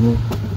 Mm-hmm.